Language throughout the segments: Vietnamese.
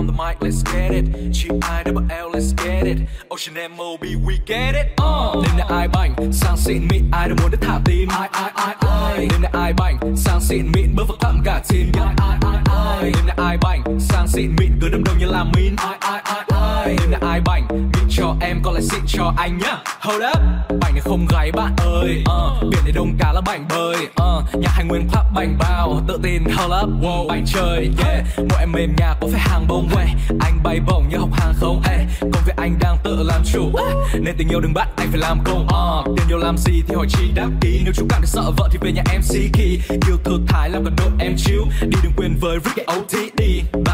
on the mic, let's get it. Chip I double L, let's get it. Ocean MOB, we get it. Uh. Đêm nay ai bành, sang xịn mịn, ai đâu muốn đến thả tim. Ai ai ai ai. Đêm nay ai bành, sang xịn mịn, bước vào thăm cả team. Ai ai ai ai. Đêm nay ai bành, sang xịn mịn, cứ đâm đông như là min. Ai ai ai ai. Đêm nay ai bành, mịn cho em còn lại xịn cho anh nhá. Hold up, bành này không gáy bạn ơi. Uh. Biển này đông cá là bành bơi. Uh. Nhà hành nguyên club bành bao, tự tin hold up, wow. bành chơi. Yeah, mỗi em mềm nhạc có phải hàng bông quay. Anh bay bổng như học hàng không. Ê, công việc anh đang tự làm chủ. Nên tình yêu đừng bắt anh phải làm công. Uh. Tiền nhiều làm gì thì hỏi chi đáp ký. Nếu chú cảm thấy sợ vợ thì về nhà em MC kỳ. Yêu thư thái làm cần đội em chill. Đi đừng quên với Ricky OTD.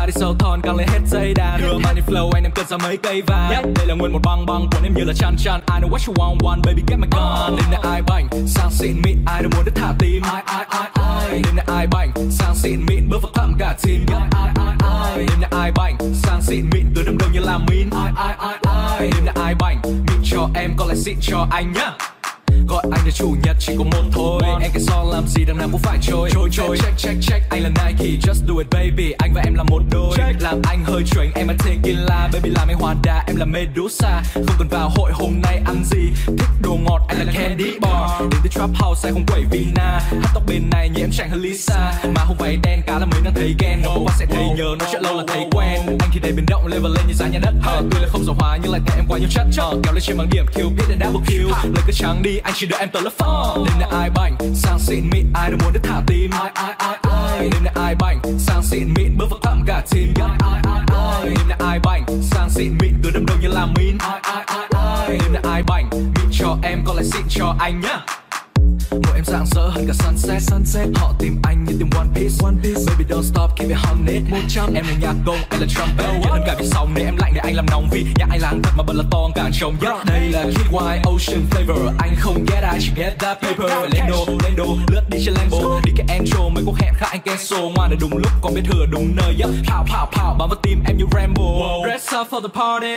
Đi sâu thon càng lên hết dây đàn. Đưa money flow anh em cần ra mấy cây vàng. Yep. Đây là nguyên một băng băng của em như là chan chan. I know what you want, want baby get my gun. Đêm nay ai bành, sang xịn mịn, ai đâu muốn đến thả tim. Ai ai ai ai. Đêm nay ai bành, sang xịn mịn, bước vào thăm cả team. Ai ai ai ai. Đêm nay ai bành, sang xịn mịn, từ đâm đầu như làm min. Ai ai ai ai. Đêm nay ai bành, mịn cho em còn lại xịn cho anh nhá. Gọi anh là chủ nhật chỉ có một thôi. Em cái so làm gì đằng nào cũng phải trôi. Trôi trôi. Check check check Anh là Nike. Just do it baby. Anh và em là một đôi. Check. Làm anh hơi chuẩn em là tequila Baby làm anh hoàn đà em là Medusa. Không cần vào hội hôm nay ăn gì? Thích đồ ngọt anh là candy bar. Đến từ trap house anh không quẩy vina. Hát tóc bên này như em chẳng hơn Lisa. Mà không váy đen cá là mới đang thấy ghen. Number one sẽ thấy nhớ nói chuyện lâu là thấy quen. Anh thì đầy biến động level lên như giá nhà đất. Uh, Tuy là không giàu hóa nhưng lại tại em quá nhiều chất uh, Kéo lên trên bằng điểm kill biết đến double kill Lời cứ trắng đi anh chỉ đợi em tới lớp phone Đêm nay ai bành, sang xịn mịn ai đâu muốn được thả tim? Ai ai ai ai? Đêm nay ai bành, sang xịn mịn bước vào tạm cả team Ai ai ai ai? Đêm nay ai bành, sang xịn mịn cứ đâm đầu như làm min Ai ai ai ai? Đêm nay ai bành, mịn cho em còn lại xịn cho anh nhá. Môi em rạng rỡ hơn cả sunset. Sunset. Họ tìm anh như tìm One Piece. One Piece. Baby don't stop keep it honey Một trăm. Em là nhạc công anh là trumpet. Nhớ hơn cả vì sóng để em lạnh để anh làm nóng Vì nhà anh làng thật mà bật là to cả chồng yeah. Đây là Kid White Ocean Flavor. Anh không get I chỉ get that paper. Lên lên đồ, lướt đi trên Lambo. Đi cái intro mấy cuộc hẹn khác anh cancel Ngoan để đúng lúc còn biết thừa đúng nơi yeah. Pow pow pow bám vào tim em như Rambo. Dress up for the party.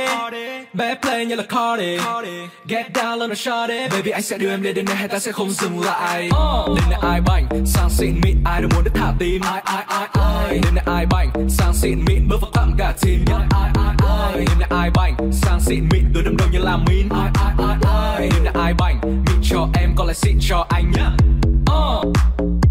Bad play như là Cardi. Get down lên nó shawty. Baby anh sẽ đưa em đến đến nơi hay ta sẽ không dừng lại. Đêm nay ai bành, sang xịn mịn ai đâu muốn được thả tim? Ai ai ai ai? Đêm nay ai bành, sang xịn mịn bước vào tặng cả team Ai ai ai ai? Đêm nay ai bành, sang xịn mịn tôi đâm đầu như làm min Ai ai ai ai? Đêm nay ai bành, mịn cho em còn lại xịn cho anh nhá. yeah. Uh,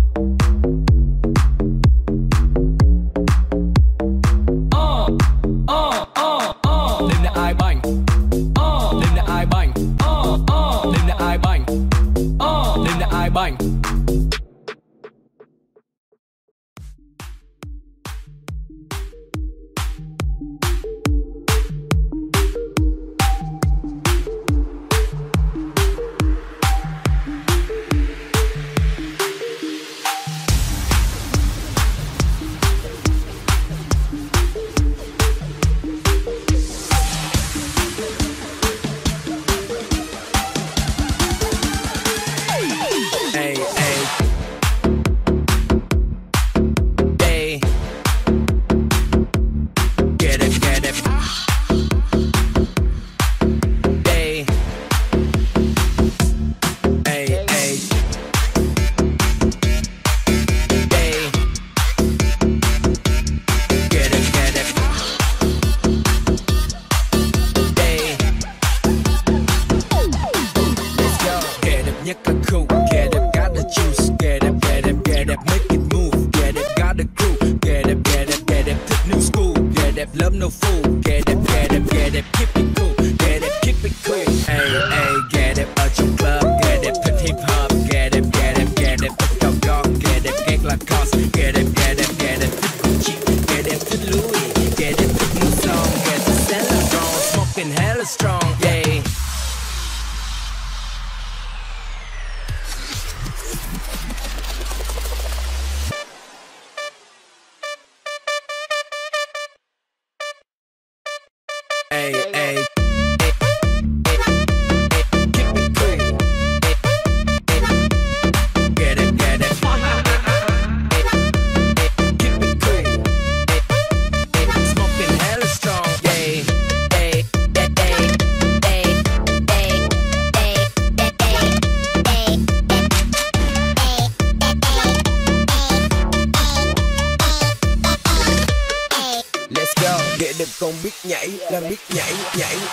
that keep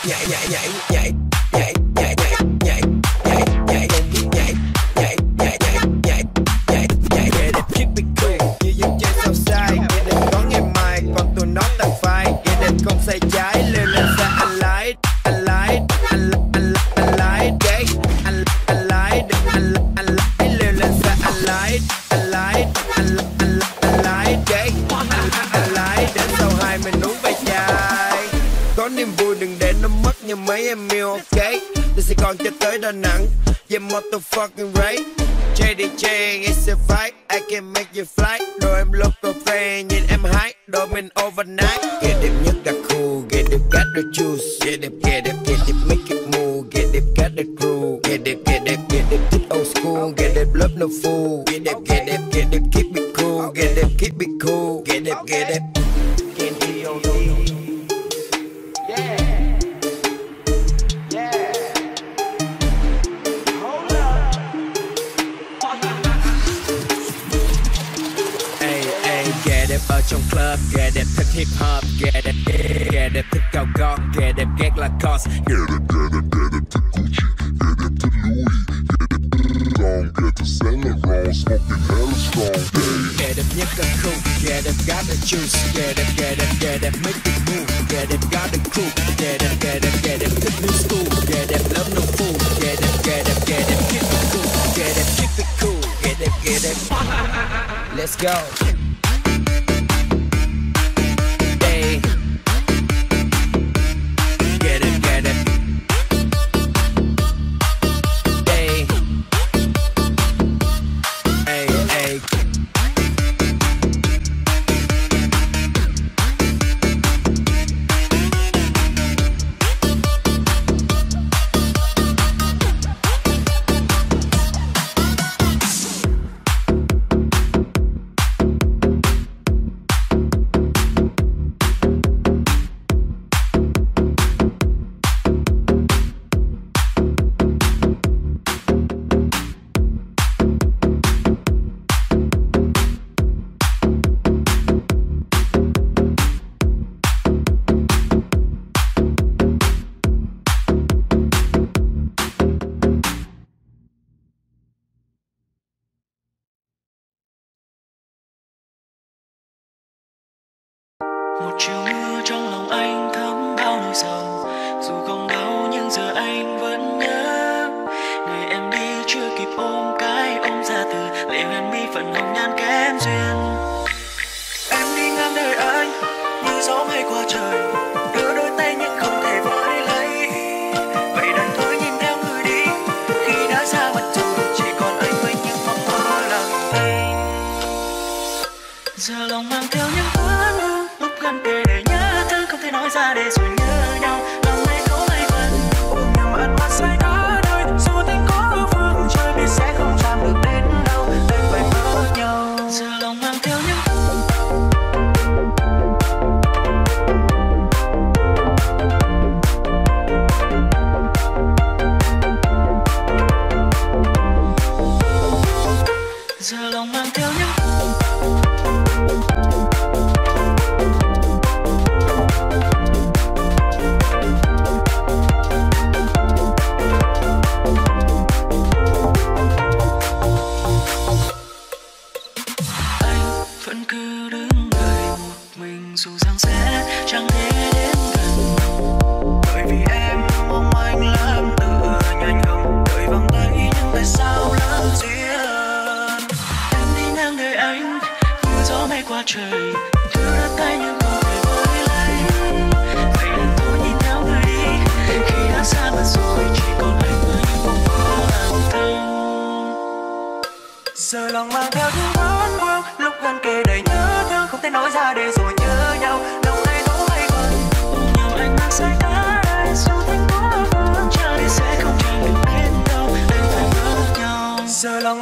nhảy nhảy nhảy tới Đà Nẵng, yeah, motherfucking right. JDJ it's a fight I can make you fly. Đồ em local fan nhìn em high, Đồ mình overnight. Get đẹp nhất là cool Get đẹp got the juice. Get đẹp get đẹp get đẹp, make it move. Get đẹp got the crew. Get đẹp get đẹp get đẹp, thích old school. Get đẹp, love no fool. Get đẹp get up, get it, hip hop, get it, get it, get it, get it, get it, get it, Gucci, get it, Louis, get it, get the smoking strong, day. Get it, cool, get it, gotta get it, get it, get it, make move, get it, gotta get it, get it, get it, new school, get it, love no fool, get it, get it, get it, get it cool, get it, get the cool, get it, get it, let's go. what you trời. Đưa đôi tay nhưng không thể với lấy. Vậy nên tôi nhìn theo người đi. Khi đã xa mất rồi, chỉ còn anh người những mong mơ lặng giờ lòng mang theo những vấn vương lúc gần kề đầy nhớ thương, không thể nói ra để rồi nhớ nhau. Lòng này đổ bay vần ôm nhau anh mang say cả đời dù thành có vương chờ biết sẽ không chẳng được biết đâu đành phải mất nhau. Giờ lòng